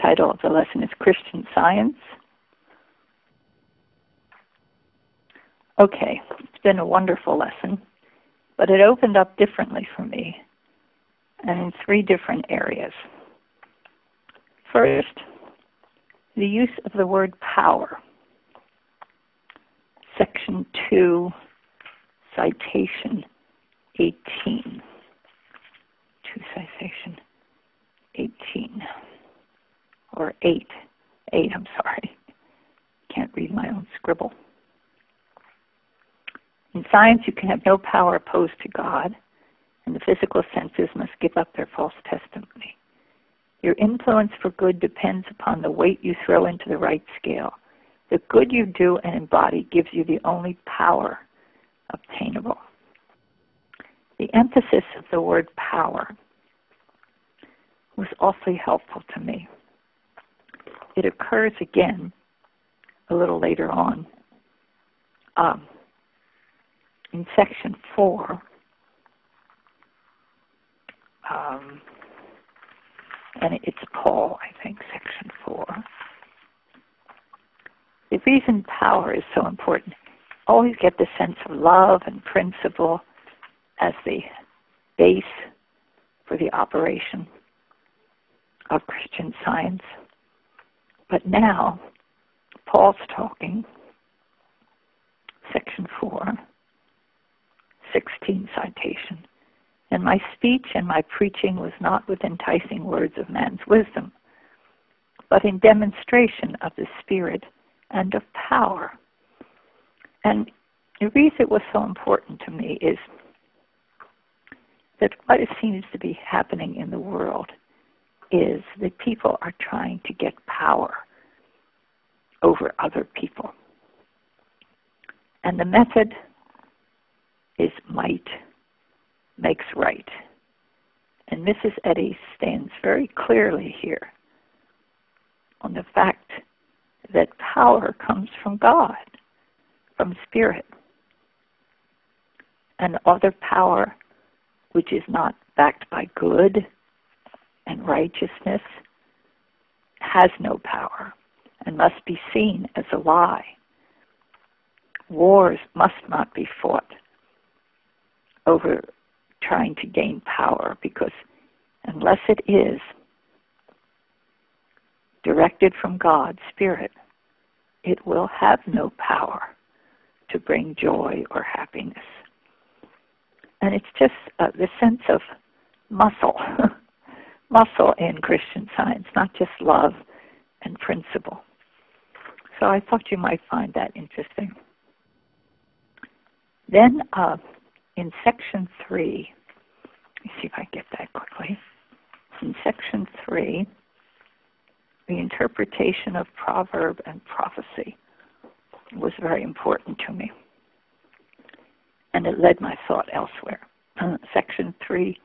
Title of the lesson is Christian Science. Okay, it's been a wonderful lesson, but it opened up differently for me and in three different areas. First, the use of the word power. Section 2, citation 18. 2 citation 18. Or 8. 8, I'm sorry. Can't read my own scribble. In science, you can have no power opposed to God, and the physical senses must give up their false testimony. Your influence for good depends upon the weight you throw into the right scale. The good you do and embody gives you the only power obtainable. The emphasis of the word power was awfully helpful to me. It occurs again a little later on um, in section four. Um, and it's Paul, I think, section four. The reason power is so important, always get the sense of love and principle as the base for the operation of Christian science. But now, Paul's talking, section 4, 16 citation. And my speech and my preaching was not with enticing words of man's wisdom, but in demonstration of the Spirit and of power. And the reason it was so important to me is that what it seems to be happening in the world is that people are trying to get power over other people. And the method is might makes right. And Mrs. Eddy stands very clearly here on the fact that power comes from God, from Spirit. And other power which is not backed by good and righteousness has no power and must be seen as a lie. Wars must not be fought over trying to gain power because unless it is directed from God's Spirit, it will have no power to bring joy or happiness. And it's just uh, the sense of muscle, muscle in Christian science, not just love and principle. So I thought you might find that interesting. Then uh, in section three, let me see if I get that quickly. In section three, the interpretation of proverb and prophecy was very important to me. And it led my thought elsewhere. Section 3,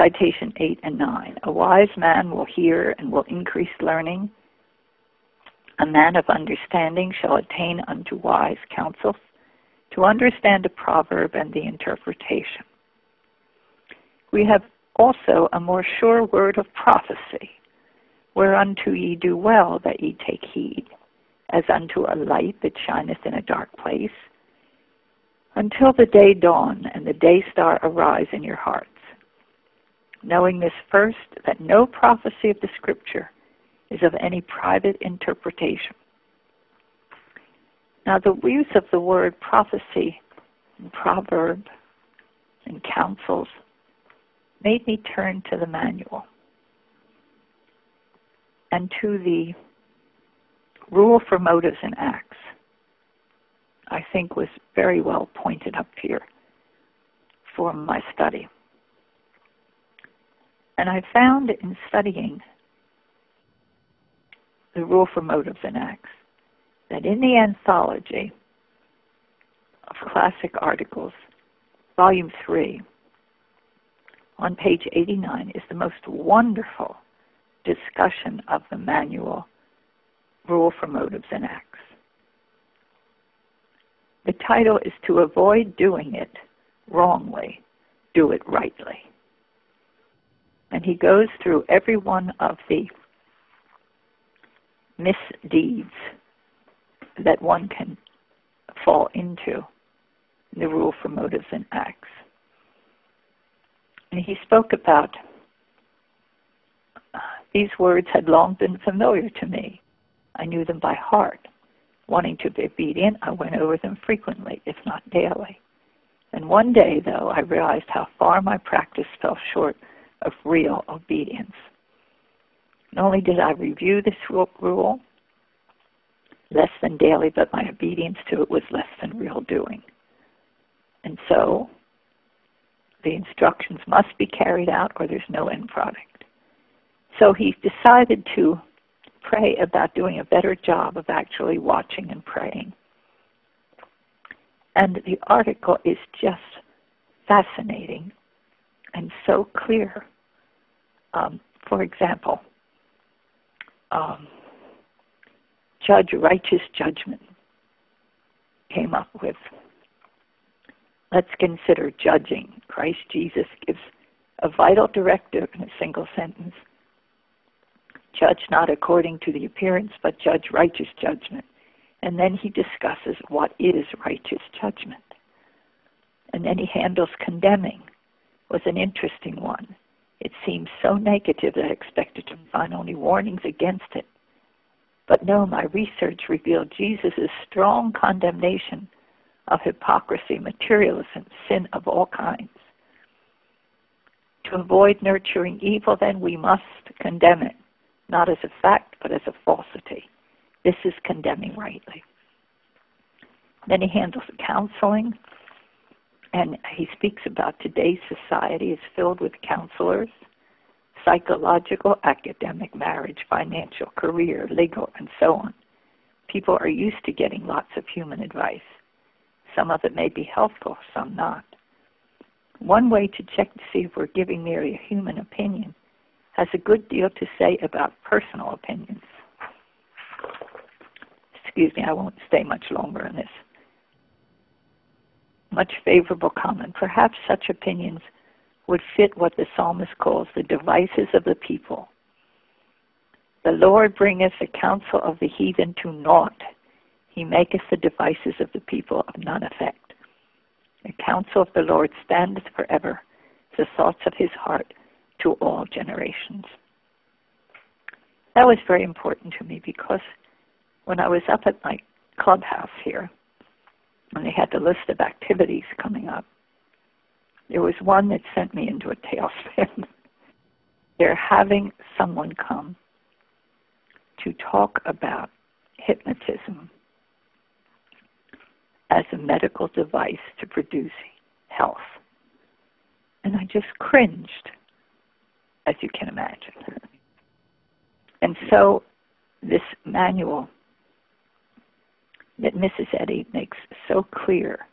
citation 8 and 9. A wise man will hear and will increase learning. A man of understanding shall attain unto wise counsels to understand a proverb and the interpretation. We have also a more sure word of prophecy whereunto ye do well that ye take heed, as unto a light that shineth in a dark place, until the day dawn and the day star arise in your hearts. Knowing this first, that no prophecy of the Scripture is of any private interpretation. Now, the use of the word prophecy in proverb and counsels made me turn to the manual and to the rule for motives and acts, I think was very well pointed up here for my study. And I found in studying the rule for motives and acts that in the anthology of classic articles, volume 3, on page 89, is the most wonderful discussion of the manual Rule for Motives and Acts. The title is To Avoid Doing It Wrongly, Do It Rightly. And he goes through every one of the misdeeds that one can fall into the rule for motives and acts. And he spoke about these words had long been familiar to me. I knew them by heart. Wanting to be obedient, I went over them frequently, if not daily. And one day, though, I realized how far my practice fell short of real obedience. Not only did I review this rule less than daily, but my obedience to it was less than real doing. And so, the instructions must be carried out or there's no end product. So he decided to pray about doing a better job of actually watching and praying. And the article is just fascinating and so clear. Um, for example, um, Judge Righteous Judgment came up with let's consider judging. Christ Jesus gives a vital directive in a single sentence judge not according to the appearance, but judge righteous judgment. And then he discusses what is righteous judgment. And then he handles condemning, was an interesting one. It seemed so negative that I expected to find only warnings against it. But no, my research revealed Jesus' strong condemnation of hypocrisy, materialism, sin of all kinds. To avoid nurturing evil, then, we must condemn it, not as a fact, but as a falsity. This is condemning rightly. Then he handles counseling, and he speaks about today's society is filled with counselors, psychological, academic, marriage, financial, career, legal, and so on. People are used to getting lots of human advice. Some of it may be helpful, some not. One way to check to see if we're giving merely a human opinion has a good deal to say about personal opinions. Excuse me, I won't stay much longer on this. Much favorable comment. Perhaps such opinions would fit what the psalmist calls the devices of the people. The Lord bringeth the counsel of the heathen to naught he maketh the devices of the people of none effect. The counsel of the Lord standeth forever, the thoughts of his heart to all generations. That was very important to me because when I was up at my clubhouse here, and they had the list of activities coming up, there was one that sent me into a tailspin. They're having someone come to talk about hypnotism as a medical device to produce health. And I just cringed, as you can imagine. And so this manual that Mrs. Eddy makes so clear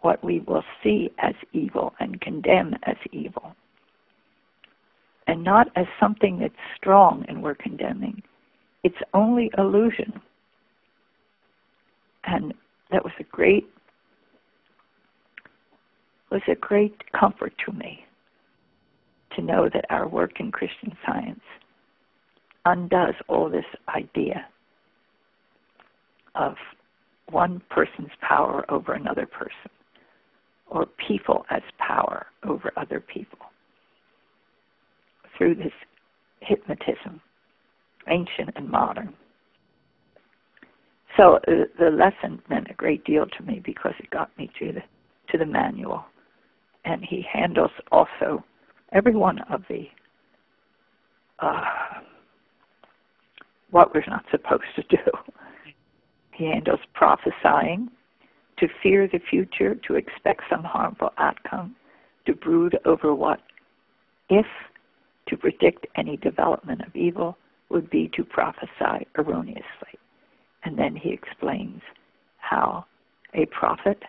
what we will see as evil and condemn as evil. And not as something that's strong and we're condemning. It's only illusion. And that was a great was a great comfort to me to know that our work in Christian science undoes all this idea of one person's power over another person or people as power over other people through this hypnotism, ancient and modern. So uh, the lesson meant a great deal to me because it got me to the to the manual, and he handles also every one of the uh, what we're not supposed to do. He handles prophesying, to fear the future, to expect some harmful outcome, to brood over what if, to predict any development of evil, would be to prophesy erroneously. And then he explains how a prophet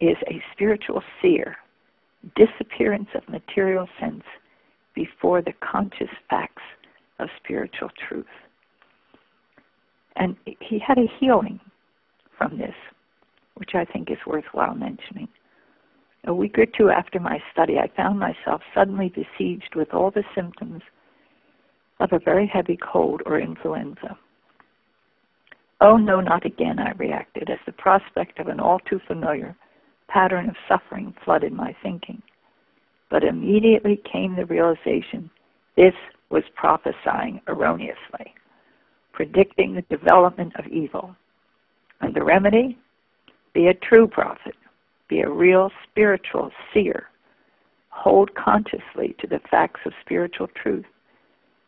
is a spiritual seer, disappearance of material sense before the conscious facts of spiritual truth. And he had a healing from this, which I think is worthwhile mentioning. A week or two after my study, I found myself suddenly besieged with all the symptoms of a very heavy cold or influenza Oh, no, not again, I reacted, as the prospect of an all too familiar pattern of suffering flooded my thinking. But immediately came the realization this was prophesying erroneously, predicting the development of evil. And the remedy? Be a true prophet, be a real spiritual seer. Hold consciously to the facts of spiritual truth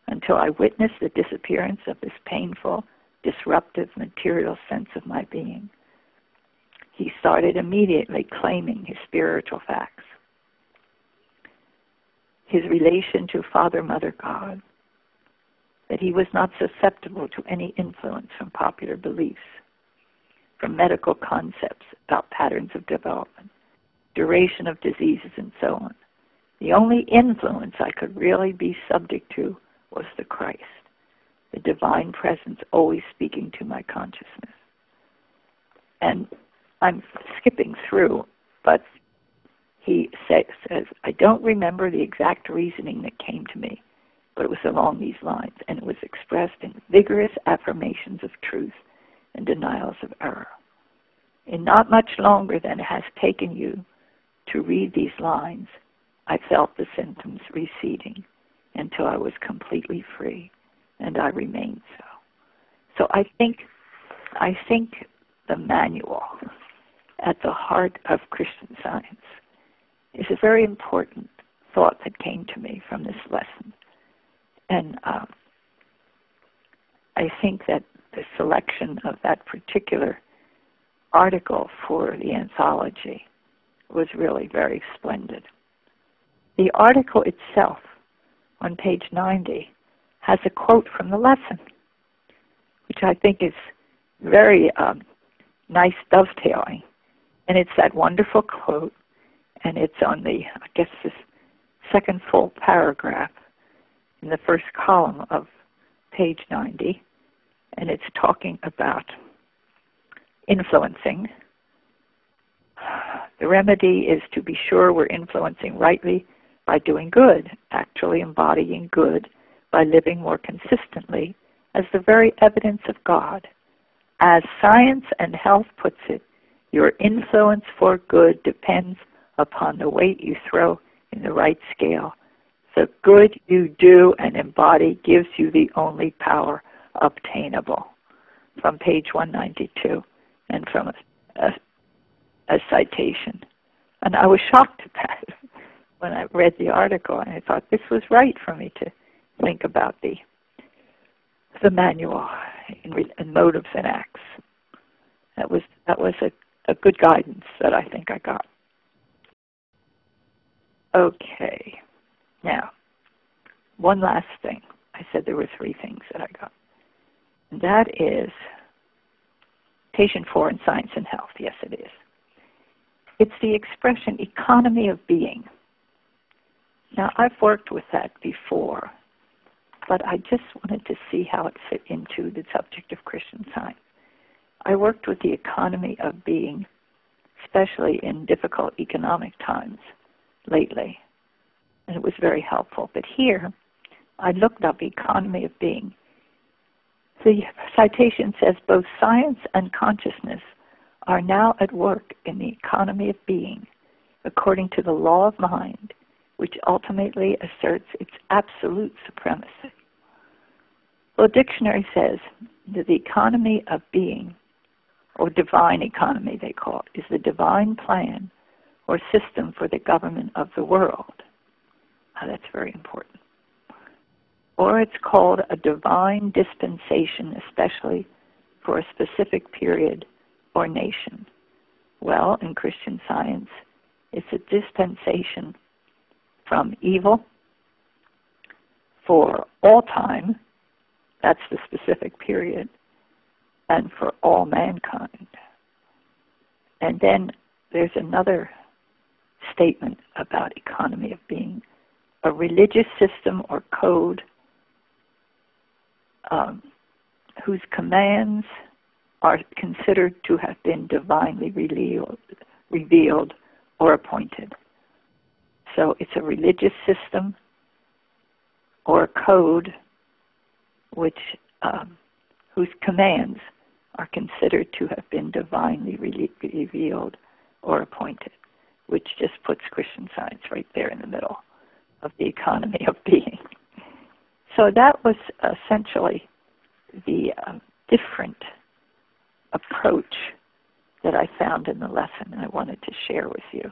until I witness the disappearance of this painful, disruptive material sense of my being. He started immediately claiming his spiritual facts. His relation to Father, Mother, God, that he was not susceptible to any influence from popular beliefs, from medical concepts about patterns of development, duration of diseases, and so on. The only influence I could really be subject to was the Christ, the divine presence always speaking to my consciousness. And I'm skipping through, but he say, says, I don't remember the exact reasoning that came to me, but it was along these lines, and it was expressed in vigorous affirmations of truth and denials of error. In not much longer than it has taken you to read these lines, I felt the symptoms receding until I was completely free, and I remained so. So I think, I think the manual at the heart of Christian Science is a very important thought that came to me from this lesson. And um, I think that the selection of that particular article for the anthology was really very splendid. The article itself on page 90 has a quote from the lesson, which I think is very um, nice dovetailing. And it's that wonderful quote, and it's on the, I guess, this second full paragraph in the first column of page 90, and it's talking about influencing. The remedy is to be sure we're influencing rightly by doing good, actually embodying good by living more consistently as the very evidence of God. As science and health puts it, your influence for good depends upon the weight you throw in the right scale. The good you do and embody gives you the only power obtainable. From page 192 and from a, a, a citation. And I was shocked at that when I read the article, and I thought this was right for me to think about the the manual and, motives and acts. That was that was a, a good guidance that I think I got. Okay, now one last thing. I said there were three things that I got. And that is patient four in science and health. Yes, it is. It's the expression economy of being. Now, I've worked with that before, but I just wanted to see how it fit into the subject of Christian science. I worked with the economy of being, especially in difficult economic times lately, and it was very helpful. But here, I looked up economy of being. The citation says both science and consciousness are now at work in the economy of being according to the law of mind which ultimately asserts its absolute supremacy. Well, dictionary says that the economy of being, or divine economy they call it, is the divine plan or system for the government of the world. Now that's very important. Or it's called a divine dispensation, especially for a specific period or nation. Well, in Christian science, it's a dispensation from evil for all time, that's the specific period, and for all mankind. And then there's another statement about economy of being a religious system or code um, whose commands are considered to have been divinely revealed, revealed or appointed. So it's a religious system or code which um, whose commands are considered to have been divinely revealed or appointed, which just puts Christian science right there in the middle of the economy of being. So that was essentially the uh, different approach that I found in the lesson I wanted to share with you.